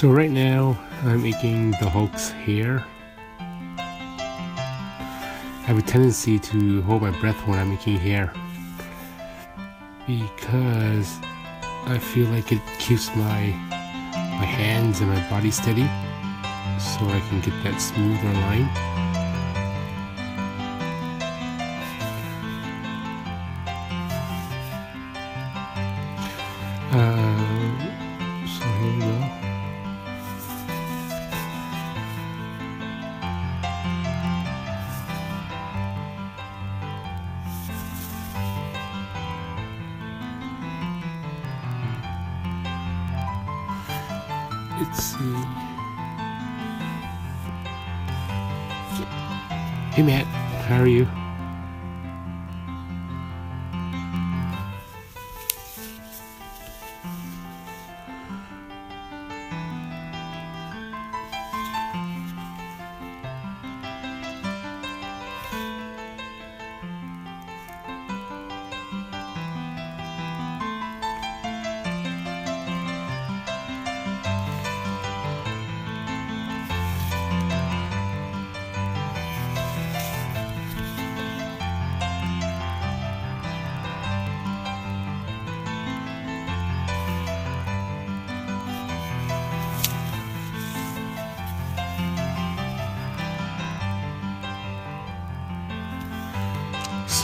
So right now I'm making the Hulk's hair. I have a tendency to hold my breath when I'm making hair because I feel like it keeps my my hands and my body steady so I can get that smoother line. Let's see. Hey Matt, how are you?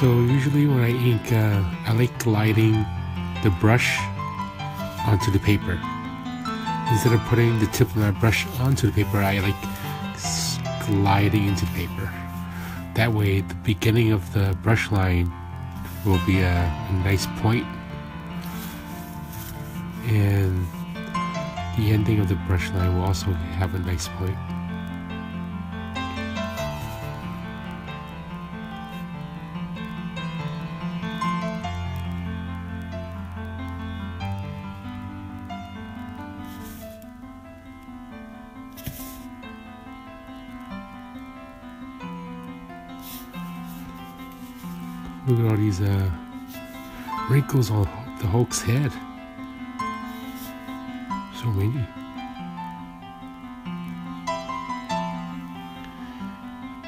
So usually when I ink, uh, I like gliding the brush onto the paper. Instead of putting the tip of my brush onto the paper, I like gliding into the paper. That way, the beginning of the brush line will be a, a nice point, and the ending of the brush line will also have a nice point. Look at all these uh, wrinkles on the Hulk's head. So many.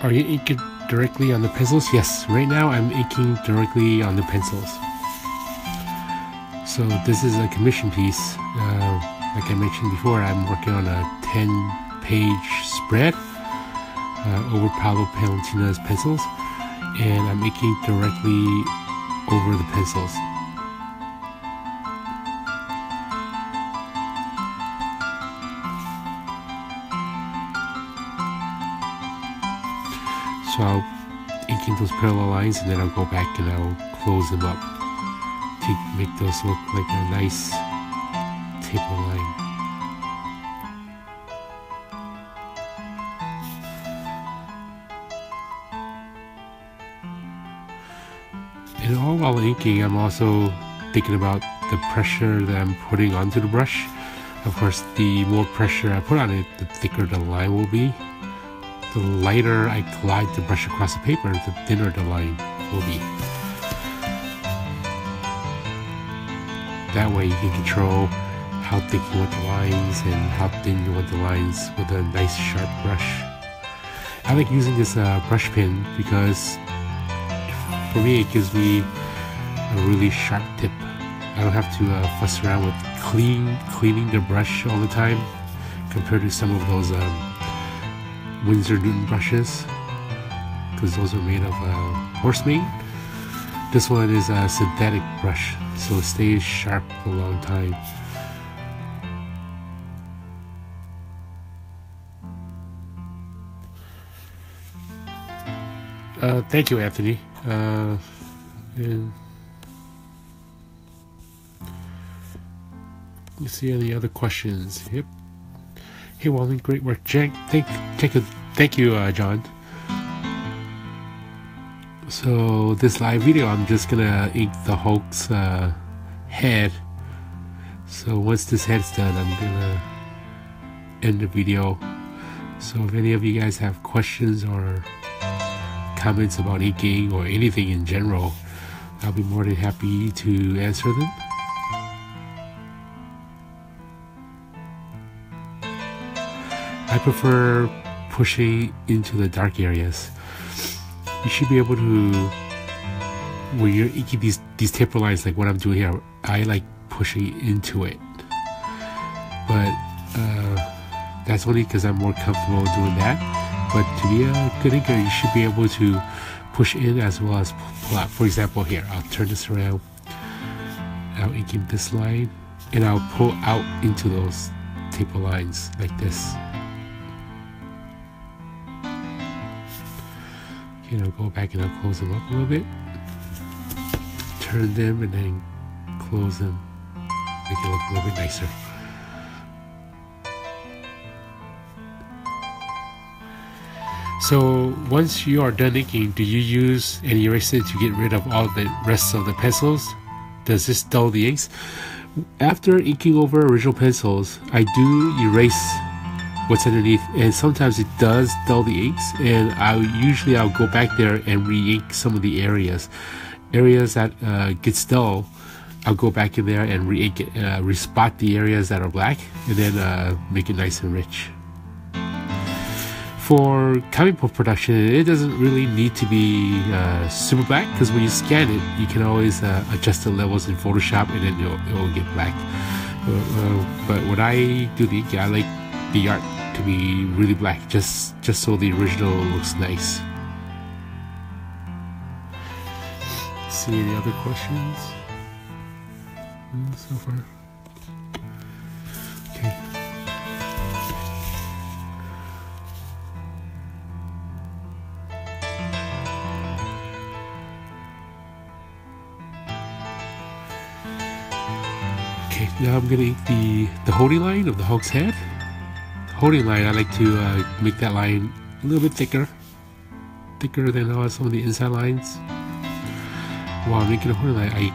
Are you inking directly on the pencils? Yes, right now I'm inking directly on the pencils. So this is a commission piece. Uh, like I mentioned before, I'm working on a 10 page spread uh, over Paolo Pantalena's pencils and I'm making directly over the pencils. So I'll ink in those parallel lines and then I'll go back and I'll close them up to make those look like a nice taper line. And all while inking, I'm also thinking about the pressure that I'm putting onto the brush. Of course, the more pressure I put on it, the thicker the line will be. The lighter I glide the brush across the paper, the thinner the line will be. That way you can control how thick you want the lines and how thin you want the lines with a nice sharp brush. I like using this uh, brush pen because for me it gives me a really sharp tip. I don't have to uh, fuss around with clean cleaning the brush all the time compared to some of those um, Winsor Newton brushes because those are made of uh, horse mane. This one is a synthetic brush so it stays sharp for a long time. Uh, thank you, Anthony. Uh, and let's see any other questions. Yep. Hey, Walden, great work, Jack. Thank, thank you, thank you, uh, John. So this live video, I'm just gonna ink the Hulk's uh, head. So once this head's done, I'm gonna end the video. So if any of you guys have questions or comments about inking or anything in general, I'll be more than happy to answer them. I prefer pushing into the dark areas. You should be able to, when you're inking these, these taper lines like what I'm doing here, I like pushing into it. But uh, that's only because I'm more comfortable doing that. But to be a good inker, you should be able to push in as well as pull out. For example, here, I'll turn this around. I'll inking this line, and I'll pull out into those taper lines like this. Okay, I'll go back and I'll close them up a little bit. Turn them and then close them. Make it look a little bit nicer. So once you are done inking, do you use an eraser to get rid of all the rest of the pencils? Does this dull the inks? After inking over original pencils, I do erase what's underneath and sometimes it does dull the inks and I usually I'll go back there and re-ink some of the areas. Areas that uh, gets dull, I'll go back in there and re-ink it, uh, respot the areas that are black and then uh, make it nice and rich for comic book production, it doesn't really need to be uh, super black because when you scan it, you can always uh, adjust the levels in Photoshop and then it'll, it'll get black. Uh, uh but when I do the ink, I like the art to be really black, just just so the original looks nice. See any other questions mm, so far? Okay, now I'm gonna ink the, the holding line of the Hulk's head. Holding line, I like to uh, make that line a little bit thicker. Thicker than uh, some of the inside lines. While I'm making a holding line, I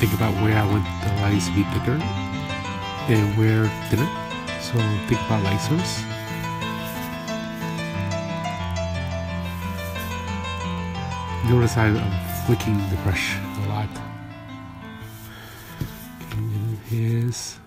think about where I want the lines to be thicker and where thinner. So think about light source. Notice I'm flicking the brush a lot is